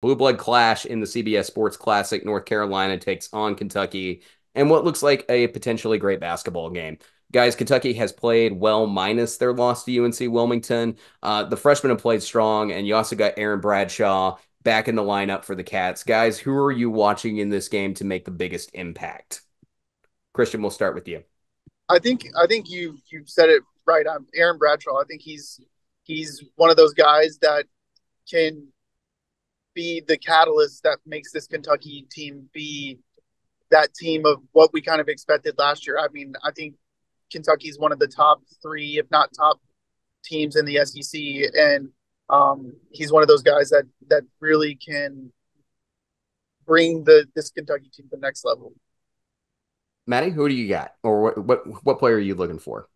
Blue Blood Clash in the CBS Sports Classic. North Carolina takes on Kentucky and what looks like a potentially great basketball game. Guys, Kentucky has played well minus their loss to UNC Wilmington. Uh, the freshmen have played strong, and you also got Aaron Bradshaw back in the lineup for the Cats. Guys, who are you watching in this game to make the biggest impact? Christian, we'll start with you. I think I think you you said it right. I'm Aaron Bradshaw. I think he's he's one of those guys that can be the catalyst that makes this Kentucky team be that team of what we kind of expected last year. I mean, I think Kentucky's one of the top three, if not top teams in the SEC, and um, he's one of those guys that that really can bring the this Kentucky team to the next level. Maddie, who do you got, or what what what player are you looking for?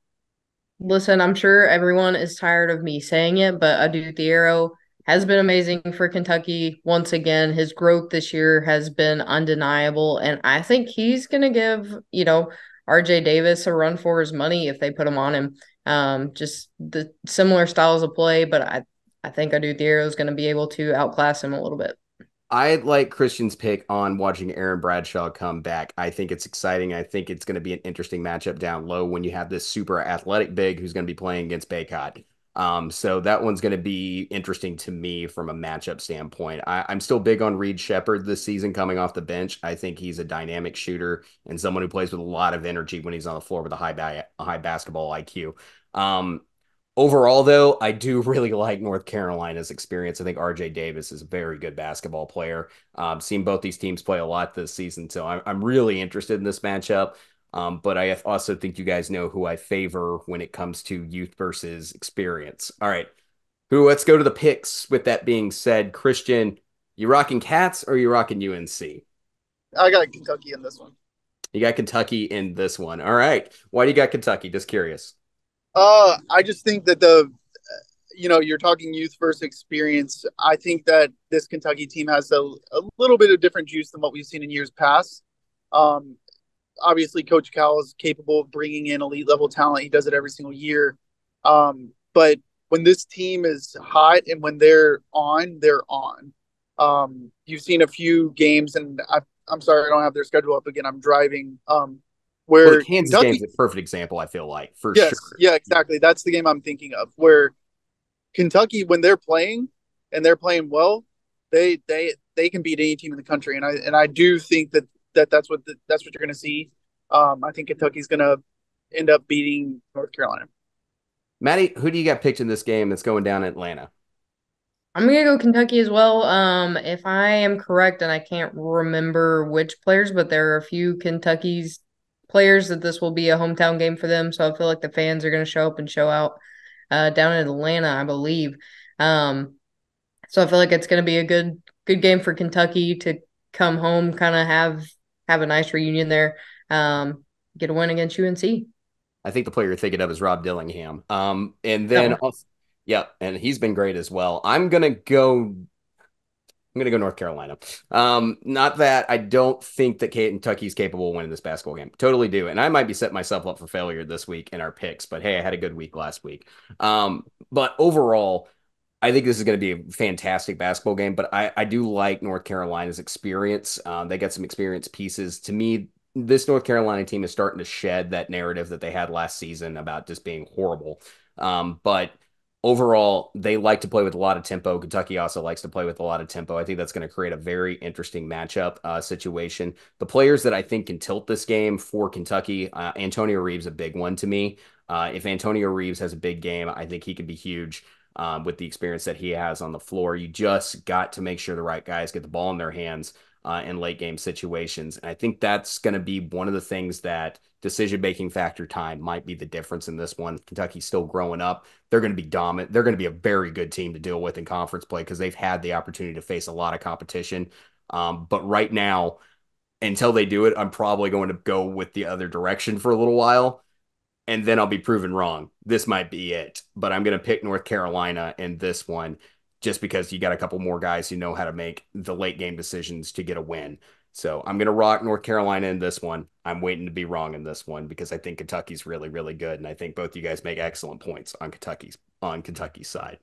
Listen, I'm sure everyone is tired of me saying it, but Adou Thiero has been amazing for Kentucky once again. His growth this year has been undeniable, and I think he's going to give you know RJ Davis a run for his money if they put him on him. Um, just the similar styles of play, but I I think Adou Thiero is going to be able to outclass him a little bit. I like Christian's pick on watching Aaron Bradshaw come back. I think it's exciting. I think it's going to be an interesting matchup down low when you have this super athletic big who's going to be playing against Bacot. Um, so that one's going to be interesting to me from a matchup standpoint. I, am still big on Reed Sheppard this season coming off the bench. I think he's a dynamic shooter and someone who plays with a lot of energy when he's on the floor with a high ba- a high basketball IQ. Um, overall, though, I do really like North Carolina's experience. I think RJ Davis is a very good basketball player. Um, seen both these teams play a lot this season, so I'm, I'm really interested in this matchup. Um, but I also think you guys know who I favor when it comes to youth versus experience. All right. Who let's go to the picks. With that being said, Christian, you rocking cats or you rocking UNC? I got Kentucky in this one. You got Kentucky in this one. All right. Why do you got Kentucky? Just curious. Uh, I just think that the, you know, you're talking youth versus experience. I think that this Kentucky team has a, a little bit of different juice than what we've seen in years past. Um, obviously Coach Cal is capable of bringing in elite level talent. He does it every single year. Um, but when this team is hot and when they're on, they're on. Um, you've seen a few games, and I, am sorry I don't have their schedule up again. I'm driving. Um, where well, Kansas game is a perfect example. I feel like for yes, sure. Yeah, exactly. That's the game I'm thinking of. Where Kentucky, when they're playing and they're playing well, they they they can beat any team in the country. And I and I do think that that that's what the, that's what you're going to see. Um, I think Kentucky's going to end up beating North Carolina. Maddie, who do you got picked in this game that's going down in Atlanta? I'm gonna go Kentucky as well. Um, if I am correct, and I can't remember which players, but there are a few Kentucky's players that this will be a hometown game for them. So I feel like the fans are gonna show up and show out uh, down in Atlanta, I believe. Um, so I feel like it's gonna be a good good game for Kentucky to come home, kind of have have a nice reunion there. Um, get a win against UNC. I think the player you're thinking of is Rob Dillingham. Um, and then also, yeah, and he's been great as well. I'm gonna go. I'm gonna go North Carolina. Um, not that I don't think that Kentucky's capable of winning this basketball game. Totally do, and I might be setting myself up for failure this week in our picks. But hey, I had a good week last week. Um, but overall, I think this is going to be a fantastic basketball game, but I, I do like North Carolina's experience. Um, they got some experience pieces. To me, this North Carolina team is starting to shed that narrative that they had last season about just being horrible. Um, but overall, they like to play with a lot of tempo. Kentucky also likes to play with a lot of tempo. I think that's going to create a very interesting matchup uh, situation. The players that I think can tilt this game for Kentucky, uh, Antonio Reeves, a big one to me. Uh, if Antonio Reeves has a big game, I think he could be huge um, with the experience that he has on the floor. You just got to make sure the right guys get the ball in their hands uh, in late game situations. And I think that's going to be one of the things that decision making factor time might be the difference in this one. Kentucky's still growing up. They're going to be dominant. They're going to be a very good team to deal with in conference play because they've had the opportunity to face a lot of competition. Um, but right now, until they do it, I'm probably going to go with the other direction for a little while and then I'll be proven wrong. This might be it, but I'm going to pick North Carolina in this one just because you got a couple more guys who know how to make the late game decisions to get a win. So I'm going to rock North Carolina in this one. I'm waiting to be wrong in this one because I think Kentucky's really, really good, and I think both you guys make excellent points on Kentucky's on Kentucky's side.